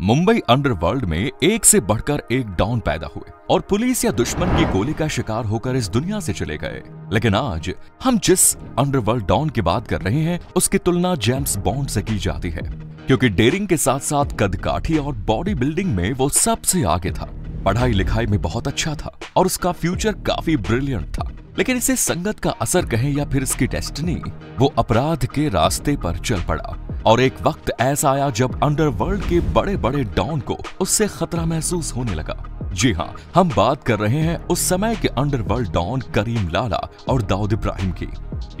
Mumbai underworld में एक से बढ़कर एक डॉन पैदा हुए और पुलिस या दुश्मन की गोली का शिकार होकर इस दुनिया से चले गए। लेकिन आज हम जिस अंडरवर्ल्ड डॉन की बात कर रहे हैं, उसकी तुलना जेम्स बॉन्ड से की जाती है, क्योंकि डेरिंग के साथ साथ कदकाठी और बॉडी बिल्डिंग में वो सबसे आगे था। पढ़ाई लिखाई में बहुत अच्छा था और उसका फ्यूचर काफ़ी ब्रिलियंट था। लेकिन इसे संगत का असर कहें या फिर इसकी डेस्टिनी, वो अपराध के रास्ते पर चल पड़ा। और एक वक्त ऐसा आया जब अंडरवर्ल्ड के बड़े बड़े डॉन को उससे खतरा महसूस होने लगा। जी हाँ हम बात कर रहे हैं उस समय के अंडरवर्ल्ड डॉन करीम लाला और दाऊद इब्राहिम की।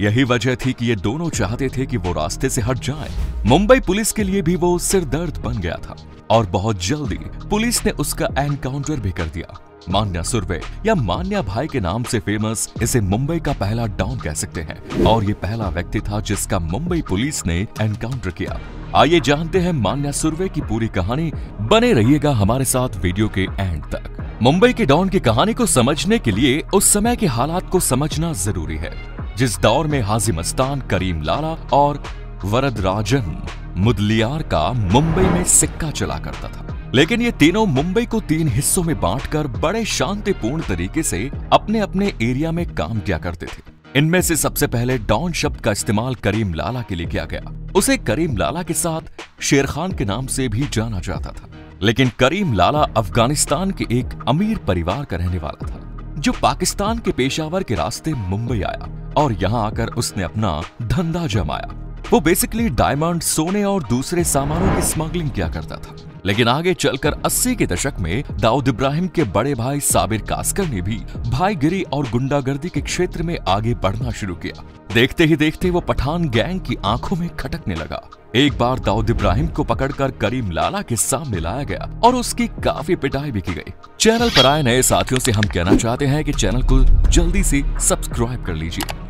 यही वजह थी कि ये दोनों चाहते थे कि वो रास्ते से हट जाएँ। मुंबई पुलिस के लिए भी वो सिरदर्द बन गया था और बहुत जल्दी पुलिस ने उसका एनकाउंटर भी कर दिया। मान्या सुरवे या मान्या भाई के नाम से फ़ेमस इसे मुंबई का पहला डॉन कह सकते हैं। और ये पहला व्यक्ति था जिसका मुंबई पुलिस ने एनकाउंटर किया। आइए जानते हैं मान्या सुरवे की पूरी कहानी। बने रहिएगा हमारे साथ वीडियो के एंड तक। मुंबई के डॉन की कहानी को समझने के लिए उस समय के हालात को समझना ज़रूरी है। जिस दौर में हाजी मस्तान करीम लाला और वरद राजन मुदलियार का मुंबई में सिक्का चला करता था। लेकिन ये तीनों मुंबई को तीन हिस्सों में बांटकर बड़े शांतिपूर्ण तरीके से अपने अपने एरिया में काम किया करते थे। इनमें से सबसे पहले डॉन शब्द का इस्तेमाल करीम लाला के लिए किया गया। उसे करीम लाला के साथ शेर खान के नाम से भी जाना जाता था। लेकिन करीम लाला अफ़गानिस्तान के एक अमीर परिवार का रहने वाला था, जो पाकिस्तान के पेशावर के रास्ते मुंबई आया और यहाँ आकर उसने अपना धंधा जमाया। वो बेसिकली डायमंड सोने और दूसरे सामानों की स्मगलिंग किया करता था। लेकिन आगे चलकर 80 के दशक में दाऊद इब्राहिम के बड़े भाई साबिर कास्कर ने भी भाईगिरी और गुंडागर्दी के क्षेत्र में आगे बढ़ना शुरू किया। देखते ही देखते वो पठान गैंग की आँखों में खटकने लगा। एक बार दाऊद इब्राहिम को पकड़कर करीम लाला के सामने लाया गया और उसकी काफ़ी पिटाई भी की गई। चैनल पर आए नए साथियों से हम कहना चाहते हैं कि चैनल को जल्दी से सब्सक्राइब कर लीजिए।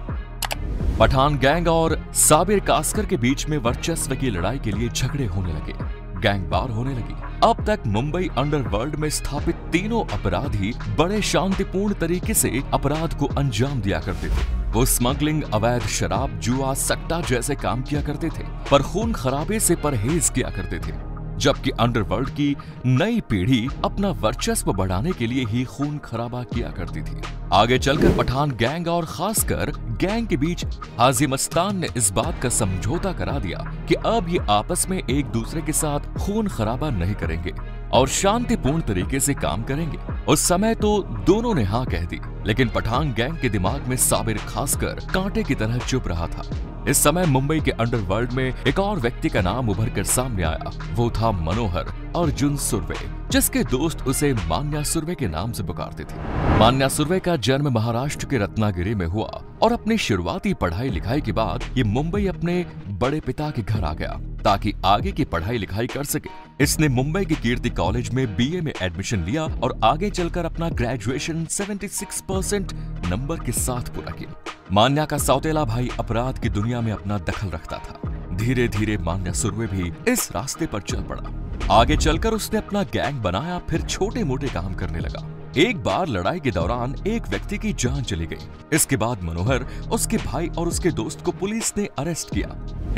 पठान गैंग और साबिर कास्कर के बीच में वर्चस्व की लड़ाई के लिए झगड़े होने लगे। गैंग बार होने लगी। अब तक मुंबई अंडरवर्ल्ड में स्थापित तीनों अपराधी बड़े शांतिपूर्ण तरीके से अपराध को अंजाम दिया करते थे। वो स्मगलिंग, अवैध शराब, जुआ, सट्टा जैसे काम किया करते थे, पर खून खराबे से परहेज किया करते थे। जबकि अंडरवर्ल्ड की नई पीढ़ी अपना वर्चस्व बढ़ाने के लिए ही खून खराबा किया करती थी। आगे चलकर पठान गैंग और खासकर गैंग के बीच हाजी मस्तान ने इस बात का समझौता करा दिया कि अब ये आपस में एक दूसरे के साथ खून खराबा नहीं करेंगे और शांतिपूर्ण तरीके से काम करेंगे। उस समय तो दोनों ने हाँ कह दी, लेकिन पठान गैंग के दिमाग में साबिर खासकर कांटे की तरह चुप रहा था। इस समय मुंबई के अंडरवर्ल्ड में एक और व्यक्ति का नाम उभर कर सामने आया। वो था मनोहर अर्जुन सुरवे, जिसके दोस्त उसे मान्या सुरवे के नाम से पुकारते थे। मान्या सुरवे का जन्म महाराष्ट्र के रत्नागिरी में हुआ और अपनी शुरुआती पढ़ाई लिखाई के बाद ये मुंबई अपने बड़े पिता के घर आ गया, ताकि आगे की पढ़ाई लिखाई कर सके। इसने मुंबई के कीर्ति कॉलेज में बीए में एडमिशन लिया और आगे चलकर अपना ग्रेजुएशन 76 परसेंट नंबर के साथ पूरा किया। मान्या का सौतेला भाई अपराध की दुनिया में अपना दखल रखता था। धीरे धीरे मान्या सुरवे भी इस रास्ते पर चल पड़ा। आगे चलकर उसने अपना गैंग बनाया, फिर छोटे मोटे काम करने लगा। एक बार लड़ाई के दौरान एक व्यक्ति की जान चली गई। इसके बाद मनोहर, उसके भाई और उसके दोस्त को पुलिस ने अरेस्ट किया।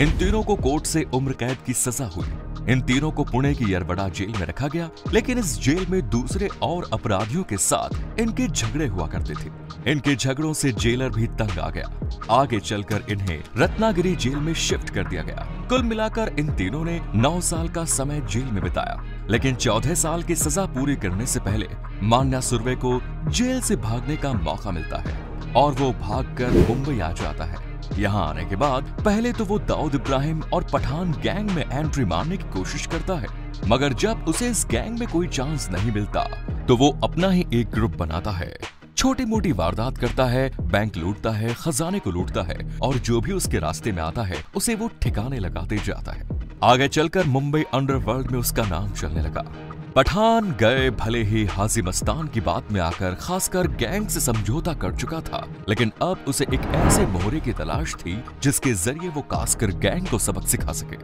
इन तीनों को कोर्ट से उम्र कैद की सजा हुई। इन तीनों को पुणे की यरबड़ा जेल में रखा गया, लेकिन इस जेल में दूसरे और अपराधियों के साथ इनके झगड़े हुआ करते थे। इनके झगड़ों से जेलर भी तंग आ गया। आगे चलकर इन्हें रत्नागिरी जेल में शिफ्ट कर दिया गया। कुल मिलाकर इन तीनों ने नौ साल का समय जेल में बिताया। लेकिन चौदह साल की सजा पूरी करने से पहले मान्या सुरवे को जेल से भागने का मौका मिलता है, और वो भागकर मुंबई आ जाता है। यहाँ आने के बाद, पहले तो वो दाऊद इब्राहिम और पठान गैंग में एंट्री मारने की कोशिश करता है। मगर जब उसे इस गैंग में कोई चांस नहीं मिलता तो वो अपना ही एक ग्रुप बनाता है। छोटी मोटी वारदात करता है, बैंक लूटता है, खजाने को लूटता है और जो भी उसके रास्ते में आता है, उसे वो ठिकाने लगाते जाता है। आगे चलकर मुंबई अंडरवर्ल्ड में उसका नाम चलने लगा। पठान गए भले ही हाजी मस्तान की बात में आकर खासकर गैंग से समझौता कर चुका था, लेकिन अब उसे एक ऐसे मोहरे की तलाश थी जिसके ज़रिए वो कास्कर गैंग को सबक सिखा सके।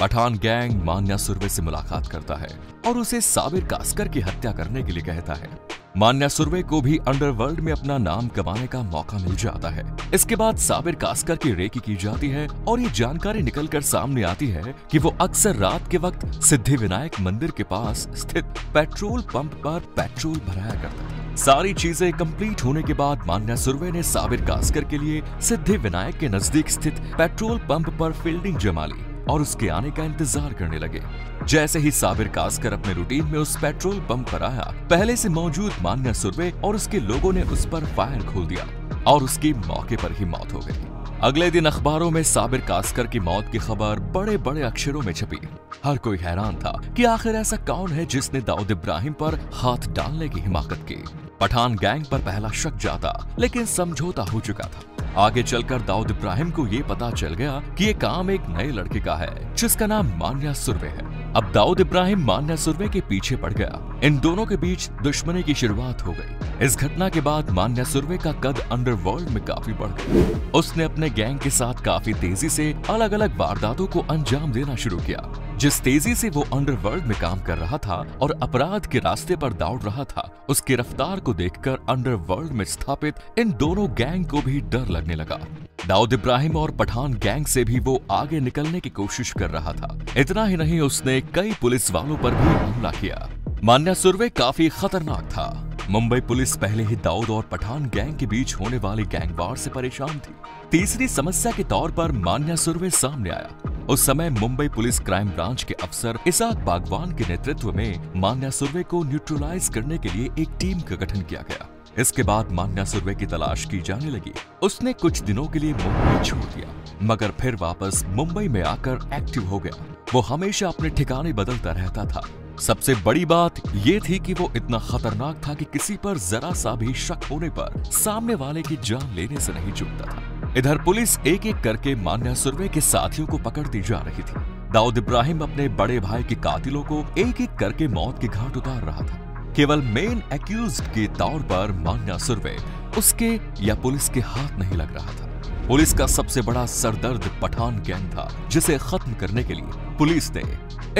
पठान गैंग मान्या सुरवे से मुलाकात करता है और उसे साबिर कास्कर की हत्या करने के लिए कहता है। मान्या सुरवे को भी अंडरवर्ल्ड में अपना नाम कमाने का मौका मिल जाता है। इसके बाद साबिर कास्कर की रेकी की जाती है और ये जानकारी निकलकर सामने आती है कि वो अक्सर रात के वक्त सिद्धि विनायक मंदिर के पास स्थित पेट्रोल पंप पर पेट्रोल भराया करता था। सारी चीज़ें कंप्लीट होने के बाद मान्या सुरवे ने साबिर कास्कर के लिए सिद्धि विनायक के नज़दीक स्थित पेट्रोल पंप पर फील्डिंग जमा ली। और उसके आने का इंतज़ार करने लगे। जैसे ही साबिर कास्कर अपने रूटीन में उस पेट्रोल पंप पर आया, पहले से मौजूद मान्या सुरवे और उसके लोगों ने उस पर फायर खोल दिया और उसकी मौके पर ही मौत हो गई। अगले दिन अखबारों में साबिर कास्कर की मौत की खबर बड़े बड़े अक्षरों में छपी। हर कोई हैरान था कि आखिर ऐसा कौन है जिसने दाऊद इब्राहिम पर हाथ डालने की हिमाकत की। पठान गैंग पर पहला शक जाता, लेकिन समझौता हो चुका था। आगे चलकर दाऊद इब्राहिम को ये पता चल गया कि ये काम एक नए लड़के का है, जिसका नाम मान्या सुरवे है। अब दाऊद इब्राहिम मान्या सुरवे के पीछे पड़ गया। इन दोनों के बीच दुश्मनी की शुरुआत हो गई। इस घटना के बाद मान्या सुरवे का कद अंडरवर्ल्ड में काफ़ी बढ़ गया। उसने अपने गैंग के साथ काफ़ी तेज़ी से अलग अलग वारदातों को अंजाम देना शुरू किया। जिस तेज़ी से वो अंडरवर्ल्ड में काम कर रहा था और अपराध के रास्ते पर दौड़ रहा था, उसकी रफ्तार को देखकर अंडरवर्ल्ड में स्थापित इन दोनों गैंग को भी डर लगने लगा। दाऊद इब्राहिम और पठान गैंग से भी वो आगे निकलने की कोशिश कर रहा था। इतना ही नहीं, उसने कई पुलिस वालों पर भी हमला किया। मान्या सुरवे काफ़ी खतरनाक था। मुंबई पुलिस पहले ही दाऊद और पठान गैंग के बीच होने वाली गैंगवार से परेशान थी। तीसरी समस्या के तौर पर मान्या सुरवे सामने आया। उस समय मुंबई पुलिस क्राइम ब्रांच के अफसर इसाक बागवान के नेतृत्व में मान्या सुरवे को न्यूट्रलाइज करने के लिए एक टीम का गठन किया गया। इसके बाद मान्या सुरवे की तलाश की जाने लगी। उसने कुछ दिनों के लिए मुंबई छोड़ दिया, मगर फिर वापस मुंबई में आकर एक्टिव हो गया। वो हमेशा अपने ठिकाने बदलता रहता था। सबसे बड़ी बात ये थी कि वो इतना खतरनाक था कि किसी पर जरा सा भी शक होने पर सामने वाले की जान लेने से नहीं चूकता था। इधर पुलिस एक एक करके मान्या सुरवे के साथियों को पकड़ती जा रही थी। दाऊद इब्राहिम अपने बड़े भाई के कातिलों को एक एक करके मौत के घाट उतार रहा था। केवल मेन एक्यूज के तौर पर मान्या सुरवे उसके या पुलिस के हाथ नहीं लग रहा था। पुलिस का सबसे बड़ा सरदर्द पठान गैंग था, जिसे खत्म करने के लिए पुलिस ने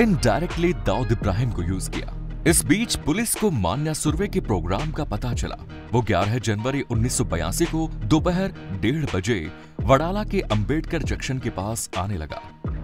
इनडायरेक्टली दाऊद इब्राहिम को यूज़ किया। इस बीच पुलिस को मान्या सुरवे के प्रोग्राम का पता चला। वो 11 जनवरी उन्नीस सौ बयासी को दोपहर डेढ़ बजे वडाला के अंबेडकर जंक्शन के पास आने लगा।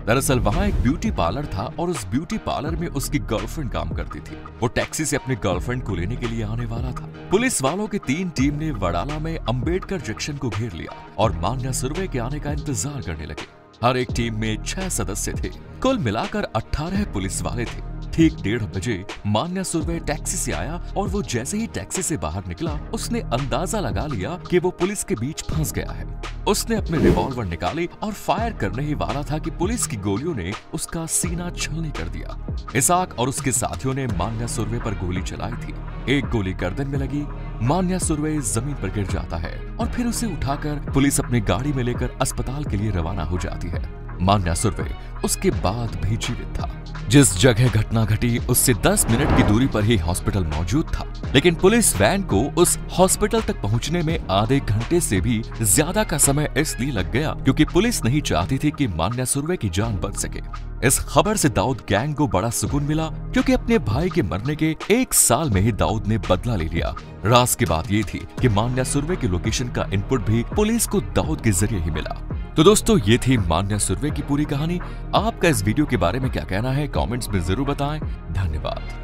दरअसल वहाँ एक ब्यूटी पार्लर था और उस ब्यूटी पार्लर में उसकी गर्लफ्रेंड काम करती थी। वो टैक्सी से अपने गर्लफ्रेंड को लेने के लिए आने वाला था। पुलिस वालों की तीन टीम ने वडाला में अंबेडकर जंक्शन को घेर लिया और मान्या सुरवे के आने का इंतज़ार करने लगे। हर एक टीम में छह सदस्य थे। कुल मिलाकर अठारह पुलिस वाले थे। ठीक डेढ़ बजे मान्या सुरवे टैक्सी से आया और वो जैसे ही टैक्सी से बाहर निकला, उसने अंदाज़ा लगा लिया कि वो पुलिस के बीच फंस गया है। उसने अपने रिवॉल्वर निकाले और फायर करने ही वाला था कि पुलिस की गोलियों ने उसका सीना छलनी कर दिया। इसाक और उसके साथियों ने मान्या सुरवे पर गोली चलाई थी। एक गोली गर्दन में लगी, मान्या सुरवे ज़मीन पर गिर जाता है और फिर उसे उठाकर पुलिस अपनी गाड़ी में लेकर अस्पताल के लिए रवाना हो जाती है। मान्या सुरवे उसके बाद भी जीवित था। जिस जगह घटना घटी, उससे 10 मिनट की दूरी पर ही हॉस्पिटल मौजूद था। लेकिन पुलिस वैन को उस हॉस्पिटल तक पहुँचने में आधे घंटे से भी ज़्यादा का समय इसलिए लग गया क्योंकि पुलिस नहीं चाहती थी कि मान्या सुरवे की जान बच सके। इस खबर से दाऊद गैंग को बड़ा सुकून मिला क्योंकि अपने भाई के मरने के एक साल में ही दाऊद ने बदला ले लिया। राज की बात ये थी कि मान्या सुरवे की लोकेशन का इनपुट भी पुलिस को दाऊद के ज़रिए ही मिला। तो दोस्तों, ये थी मान्या सुरवे की पूरी कहानी। आपका इस वीडियो के बारे में क्या कहना है, कमेंट्स में ज़रूर बताएँ। धन्यवाद।